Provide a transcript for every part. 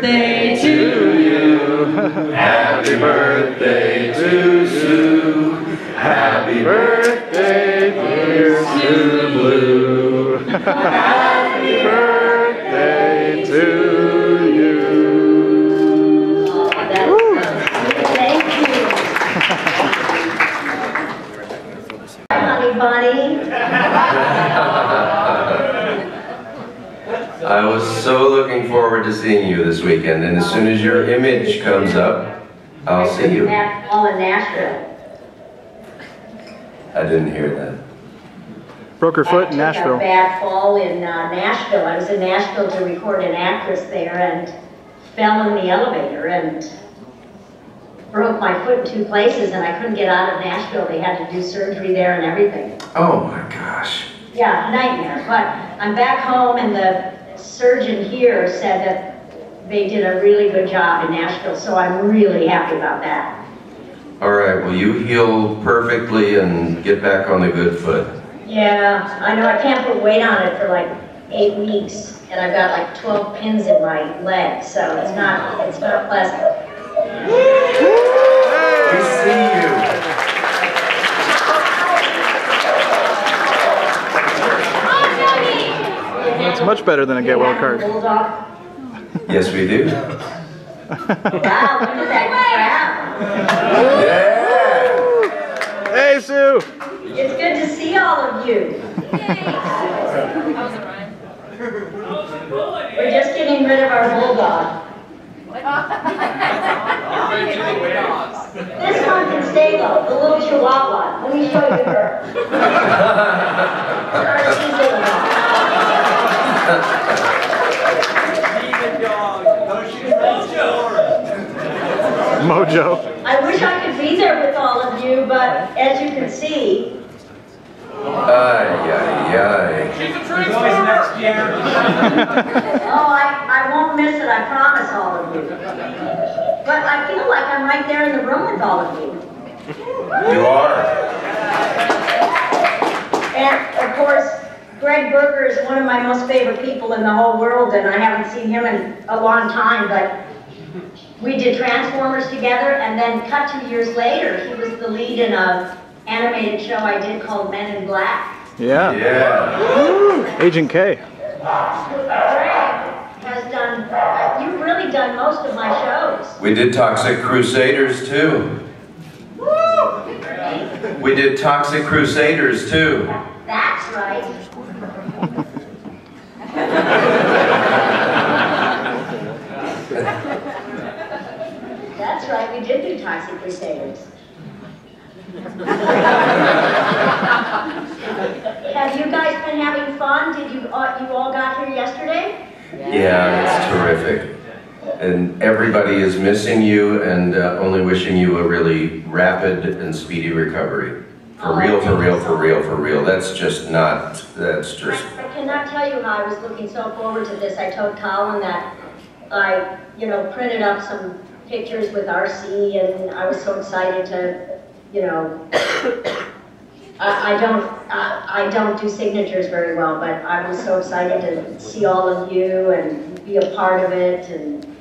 birthday to you. Happy birthday to Sue. Happy birthday, dear Sue Blu. looking forward to seeing you this weekend, and as soon as your image comes up, I'll see you. Back all in Nashville. I didn't hear that. Broke her foot in I took a Nashville. bad fall in uh, Nashville. I was in Nashville to record an actress there and fell in the elevator and broke my foot in two places and I couldn't get out of Nashville. They had to do surgery there and everything. Oh my gosh. Yeah, nightmare. But I'm back home and the surgeon here said that they did a really good job in Nashville, so I'm really happy about that. All right, well, you heal perfectly and get back on the good foot. Yeah, I know I can't put weight on it for like eight weeks, and I've got like 12 pins in my leg, so it's not, it's not pleasant. We see you. It's much better than a get well card. Yes, we do. Wow, look at that Yeah. Hey, Sue! It's good to see all of you. We're just getting rid of our bulldog. This one can stay though, the little chihuahua. Let me show you her. Our sweet little dog. Mojo. I wish I could be there with all of you, but as you can see, Ay, ay, ay. oh, I, I won't miss it, I promise all of you. But I feel like I'm right there in the room with all of you. You are. And of course, Gregg Berger is one of my most favorite people in the whole world, and I haven't seen him in a long time, but we did Transformers together, and then cut two years later, he was the lead in a animated show I did called Men in Black. Yeah. Yeah. Agent K. Gregg has done, uh, you've really done most of my shows. We did Toxic Crusaders too. We did Toxic Crusaders too. That's right. That's right, we did do Toxic Crusaders. Have you guys been having fun? Did you, uh, you all got here yesterday? Yeah, it's terrific. And is missing you and uh, only wishing you a really rapid and speedy recovery. For real, for real, for real, for real. That's just not, that's just, I I cannot tell you how I was looking so forward to this. I told Colin that I, you know, printed up some pictures with Arcee and I was so excited to, you know, I, I don't, I, I don't do signatures very well, but I was so excited to see all of you and be a part of it and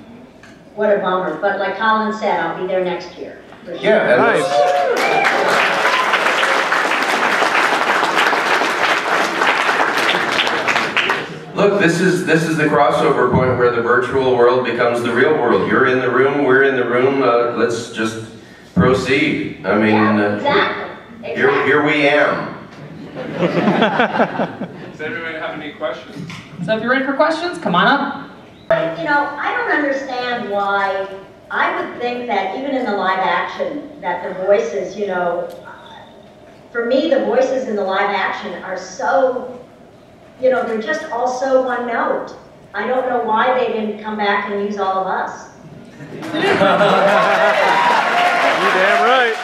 what a bummer. But like Colin said, I'll be there next year. sure. yeah. and Nice. let's- Look, this is, this is the crossover point where the virtual world becomes the real world. You're in the room, we're in the room, uh, let's just proceed. I mean, Yeah, uh, exactly. here, exactly. here we am. Does anyone have any questions? So if you're ready for questions, come on up. You know, I don't understand why, I would think that even in the live action, that the voices, you know, uh, for me, the voices in the live action are so, you know, they're just all so one note. I don't know why they didn't come back and use all of us. You damn right.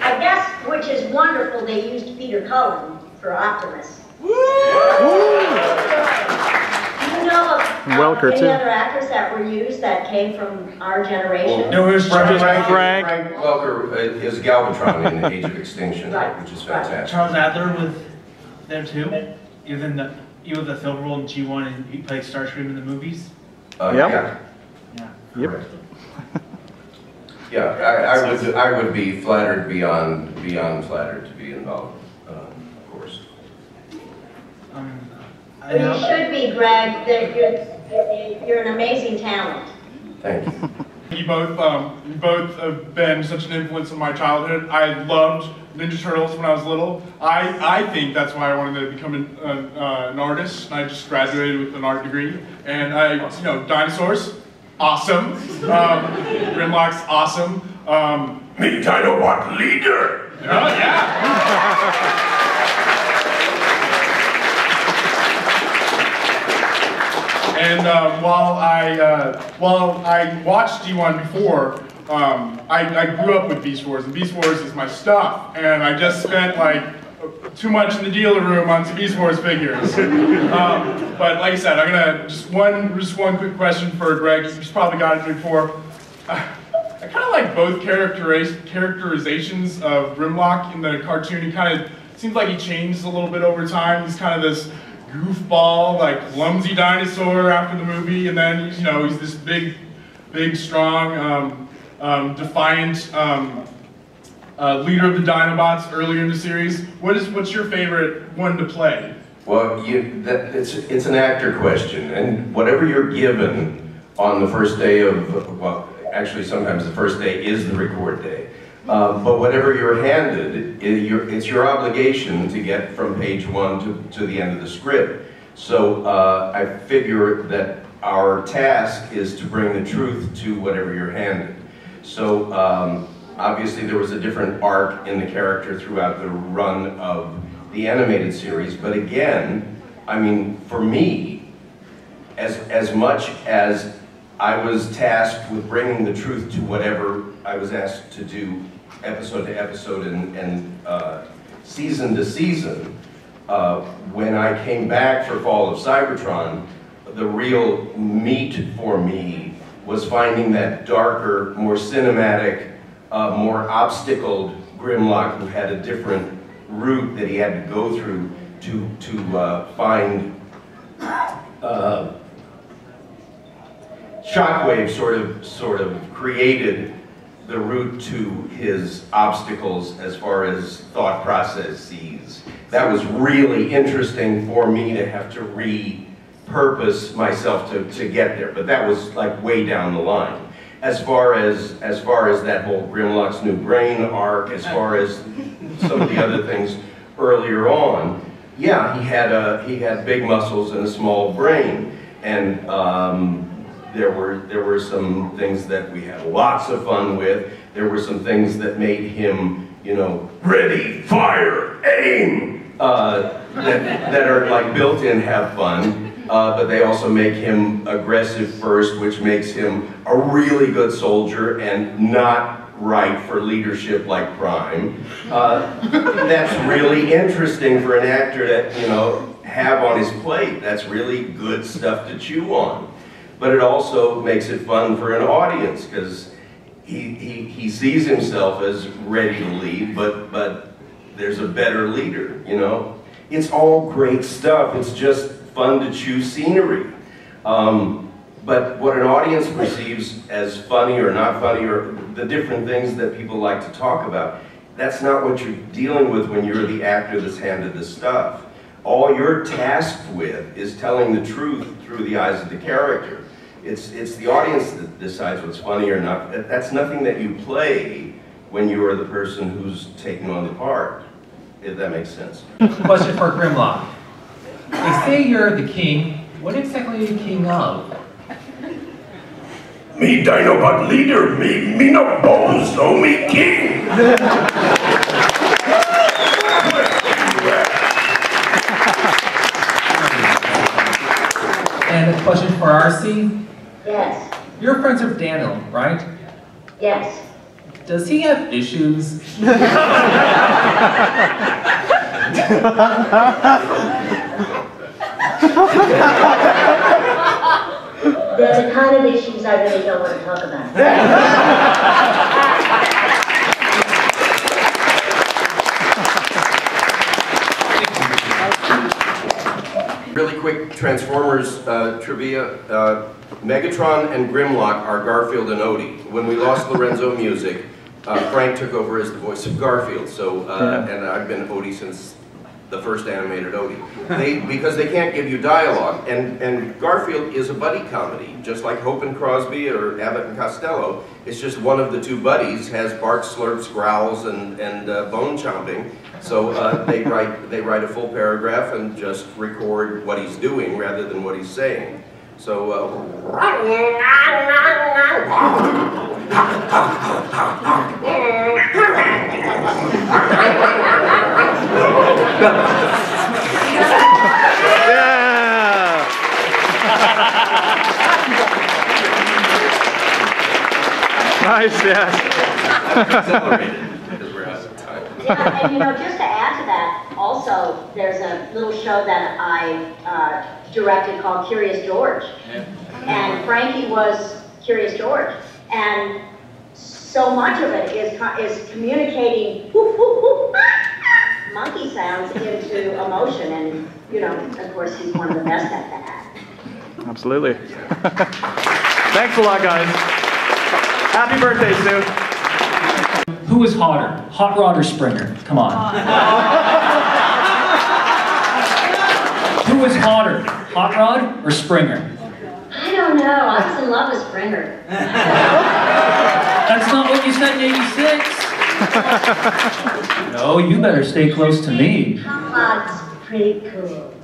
I guess, which is wonderful, they used Peter Cullen for Optimus. Do you know of uh, Welker, any too. other actors that were used that came from our generation? There was Frank, Charles, Frank. Frank Welker uh, is Galvatron in Age of Extinction, Right, which is right. fantastic. Charles Adler with there too. even the even the film role in G1 and he played Starscream in the movies. Uh, Yep. yeah. Yeah. Yep. Correct. Yeah, I, I would, I would be flattered beyond, beyond flattered to be involved, um, of course. Um, I But you should be, Gregg, that you're, you're an amazing talent. Thank you. You both, um, you both have been such an influence in my childhood. I loved Ninja Turtles when I was little. I, I think that's why I wanted to become an, an, uh, an artist. I just graduated with an art degree. And I, you know, dinosaurs, awesome. Um, Grimlock's awesome. Um, Me Dinobot leader! oh, yeah. And um, while I uh, while I watched G1 before, um, I, I grew up with Beast Wars, and Beast Wars is my stuff. And I just spent like too much in the dealer room on some Beast Wars figures. um, but like I said, I'm gonna just one just one quick question for Gregg. He's probably got it before. Uh, I kind of like both characterizations of Grimlock in the cartoon. He kind of seems like he changed a little bit over time. He's kind of this goofball, like clumsy dinosaur after the movie, and then you know he's this big, big, strong, um, um, defiant um, uh, leader of the Dinobots earlier in the series. What is what's your favorite one to play? Well, you, that, it's, it's an actor question, and whatever you're given on the first day of, well, actually sometimes the first day is the record day, um, but whatever you're handed, it's your obligation to get from page one to, to the end of the script. So uh, I figure that our task is to bring the truth to whatever you're handed. So um, obviously there was a different arc in the character throughout the run of the animated series, but again, I mean, for me, as, as much as I was tasked with bringing the truth to whatever I was asked to do episode to episode and, and uh, season to season, uh, when I came back for Fall of Cybertron, the real meat for me was finding that darker, more cinematic, uh, more obstacled Grimlock who had a different route that he had to go through to, to uh, find uh, Shockwave sort of, sort of created the route to his obstacles as far as thought processes. That was really interesting for me to have to repurpose myself to, to get there, but that was like way down the line. As far as, as far as that whole Grimlock's New Brain arc, as far as some of the other things earlier on, yeah, he had a, he had big muscles and a small brain, and um, there were there were some things that we had lots of fun with. There were some things that made him, you know, Ready, fire, aim! uh, that, that are like built-in have fun, uh, but they also make him aggressive first, which makes him a really good soldier and not right for leadership like Prime. Uh, that's really interesting for an actor to, you know, have on his plate. That's really good stuff to chew on. But it also makes it fun for an audience because he, he, he sees himself as ready to lead, but, but there's a better leader, you know? It's all great stuff. It's just fun to choose scenery. Um, but what an audience perceives as funny or not funny, or the different things that people like to talk about, that's not what you're dealing with when you're the actor that's handed the stuff. All you're tasked with is telling the truth through the eyes of the character. It's, it's the audience that decides what's funny or not. That's nothing that you play when you are the person who's taking on the part, if that makes sense. Question for Grimlock. They say you're the king. What exactly are you king of? Me Dinobot leader, me, me no bones, no me king! And a question for Arcee. Friends with Daniel, right? yes. Does he have issues? They're the kind of issues I really don't want to talk about. really quick Transformers uh, trivia. Uh, Megatron and Grimlock are Garfield and Odie. When we lost Lorenzo Music, uh, Frank took over as the voice of Garfield. So, uh, and I've been Odie since the first animated Odie. They, because they can't give you dialogue, and, and Garfield is a buddy comedy, just like Hope and Crosby or Abbott and Costello. It's just one of the two buddies has barks, slurps, growls, and, and uh, bone chomping. So uh, they write they write a full paragraph and just record what he's doing rather than what he's saying. So. Yeah! nice, yes. accelerated because we're out of time. Yeah, and you know, just to add to that, also, there's a little show that I uh, directed called Curious George. And Frankie was Curious George. And so much of it is, is communicating whoop, whoop, whoop, monkey sounds into emotion. And, you know, of course, he's one of the best at that. Absolutely. Thanks a lot, guys. Happy birthday, Sue. Who is hotter, Hot Rod or Springer? Come on. Who is hotter, Hot Rod or Springer? I don't know. I was in love with Springer. That's not what you said in 86. no, you better stay close to me. Humbug's pretty cool.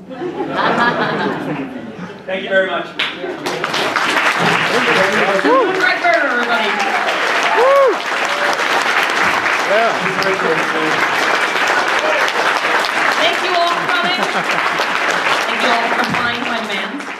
Thank you very much. Right there, everybody. Thank you all for coming. Thank you all for complying with my demands.